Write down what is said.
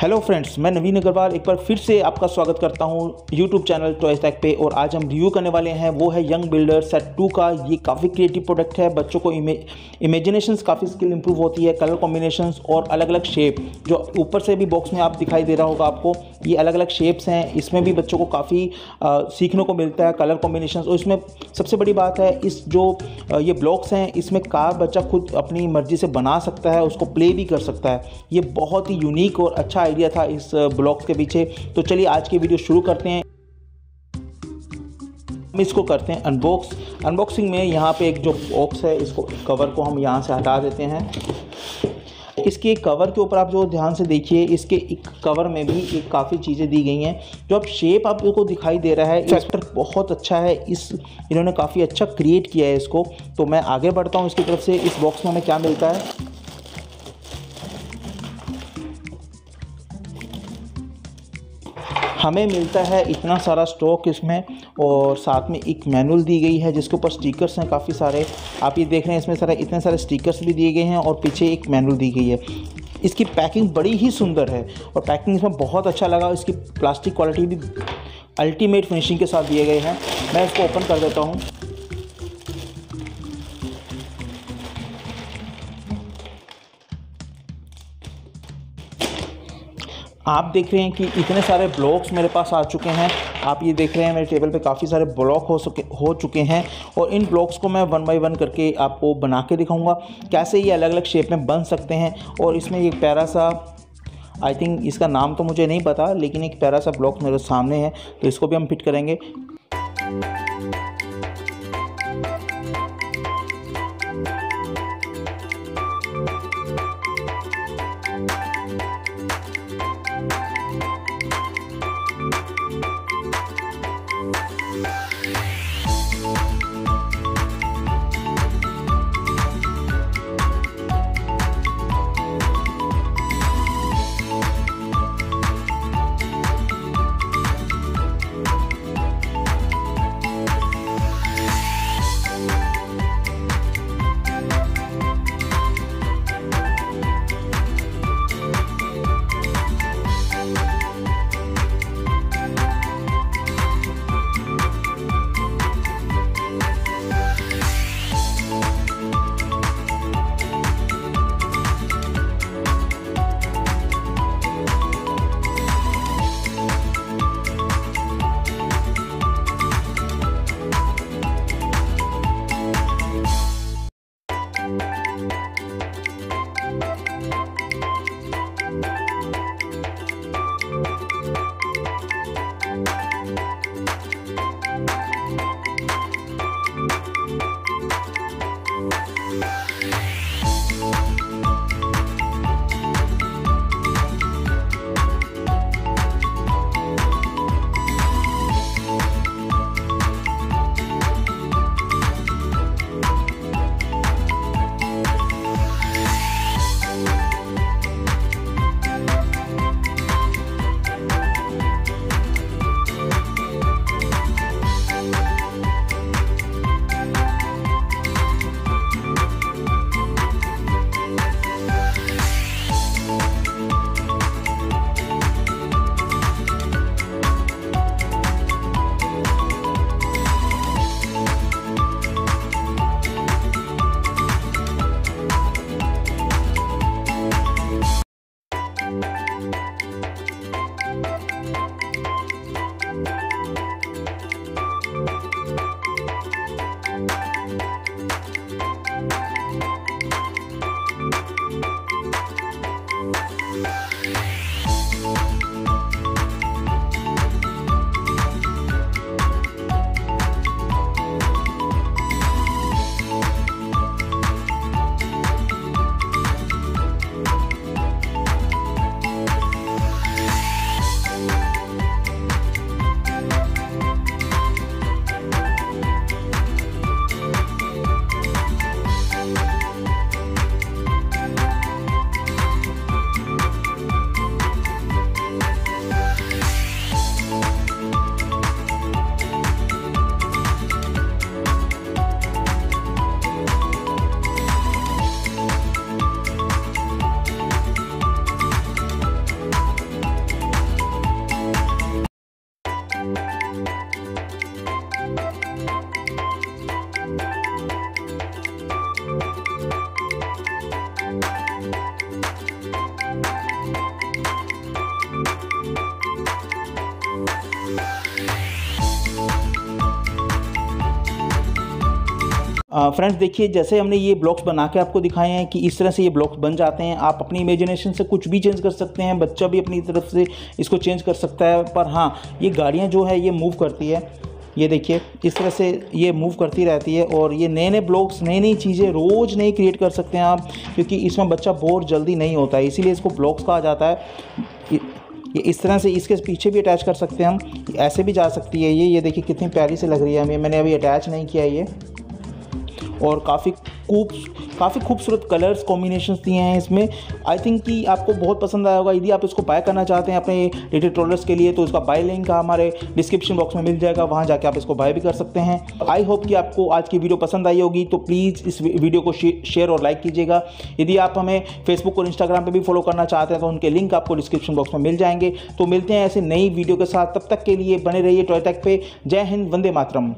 Hello friends मैं नवीन अग्रवाल एक बार फिर से आपका स्वागत करता हूँ यूट्यूब चैनल टॉयस टैक पे और आज हम रिव्यू करने वाले हैं वो है यंग बिल्डर सेट टू का। ये काफ़ी क्रिएटिव प्रोडक्ट है बच्चों को इमे इमेजिनेशन काफ़ी स्किल इंप्रूव होती है कलर कॉम्बिनेशंस और अलग अलग शेप जो ऊपर से भी बॉक्स में आप दिखाई दे रहा होगा आपको ये अलग अलग शेप्स हैं। इसमें भी बच्चों को काफ़ी सीखने को मिलता है कलर कॉम्बिनेशन और इसमें सबसे बड़ी बात है इस जो आ, ये ब्लॉक्स हैं इसमें कार बच्चा खुद अपनी मर्ज़ी से बना सकता है उसको प्ले भी कर सकता है। ये बहुत ही यूनिक और अच्छा आइडिया था इस ब्लॉग के पीछे। तो चलिए आज की वीडियो शुरू करते हैं। हम इसको करते हैं अनबॉक्स अनबॉक्सिंग में यहाँ पे एक जो बॉक्स है इसको कवर को हम यहाँ से हटा देते हैं। इसके कवर के ऊपर आप जो ध्यान से देखिए इसके एक कवर में भी एक काफ़ी चीज़ें दी गई हैं। जो अब शेप आपको दिखाई दे रहा है फैक्टर बहुत अच्छा है। इस इन्होंने काफ़ी अच्छा क्रिएट किया है इसको। तो मैं आगे बढ़ता हूँ इसकी तरफ़ से। इस बॉक्स में हमें क्या मिलता है? हमें मिलता है इतना सारा स्टॉक इसमें और साथ में एक मैनुअल दी गई है जिसके ऊपर स्टिकर्स हैं काफ़ी सारे। आप ये देख रहे हैं, इसमें सारे, इतने सारे स्टिकर्स भी दिए गए हैं और पीछे एक मैनुअल दी गई है। इसकी पैकिंग बड़ी ही सुंदर है और पैकिंग इसमें बहुत अच्छा लगा। इसकी प्लास्टिक क्वालिटी भी अल्टीमेट फिनिशिंग के साथ दिए गए हैं। मैं इसको ओपन कर देता हूँ। आप देख रहे हैं कि इतने सारे ब्लॉक्स मेरे पास आ चुके हैं। आप ये देख रहे हैं, मेरे टेबल पे काफ़ी सारे ब्लॉक हो सके, हो चुके हैं और इन ब्लॉक्स को मैं वन बाय वन करके आपको बना के दिखाऊँगा कैसे ये अलग अलग शेप में बन सकते हैं और इसमें एक प्यारा सा आई थिंक इसका नाम तो मुझे नहीं पता, लेकिन एक प्यारा सा ब्लॉक मेरे सामने है तो इसको भी हम फिट करेंगे। फ्रेंड्स देखिए, जैसे हमने ये ब्लॉक्स बना के आपको दिखाए हैं कि इस तरह से ये ब्लॉक्स बन जाते हैं। आप अपनी इमेजिनेशन से कुछ भी चेंज कर सकते हैं, बच्चा भी अपनी तरफ़ से इसको चेंज कर सकता है। पर हाँ ये गाड़ियाँ जो है, ये मूव करती है। ये देखिए, इस तरह से ये मूव करती रहती है और ये नए नए ब्लॉक्स नई नई चीज़ें रोज़ नई क्रिएट कर सकते हैं आप, क्योंकि इसमें बच्चा बोर जल्दी नहीं होता है। इसीलिए इसको ब्लॉक्स कहा जाता है। ये इस तरह से इसके पीछे भी अटैच कर सकते हैं हम। ऐसे भी जा सकती है ये। ये देखिए, कितनी प्यारी से लग रही है हमें। मैंने अभी अटैच नहीं किया ये। और काफ़ी खूब काफ़ी खूबसूरत कलर्स कॉम्बिनेशन दिए हैं इसमें। आई थिंक कि आपको बहुत पसंद आया होगा। यदि आप इसको बाय करना चाहते हैं अपने डेटे ट्रोलर्स के लिए तो इसका बाय लिंक हमारे डिस्क्रिप्शन बॉक्स में मिल जाएगा। वहाँ जाके आप इसको बाय भी कर सकते हैं। आई होप कि आपको आज की वीडियो पसंद आई होगी। तो प्लीज़ इस वीडियो को शेयर और लाइक कीजिएगा। यदि आप हमें फेसबुक और इंस्टाग्राम पर भी फॉलो करना चाहते हैं तो उनके लिंक आपको डिस्क्रिप्शन बॉक्स में मिल जाएँगे। तो मिलते हैं ऐसे नई वीडियो के साथ। तब तक के लिए बने रहिए टॉय तक पे। जय हिंद, वंदे मातरम।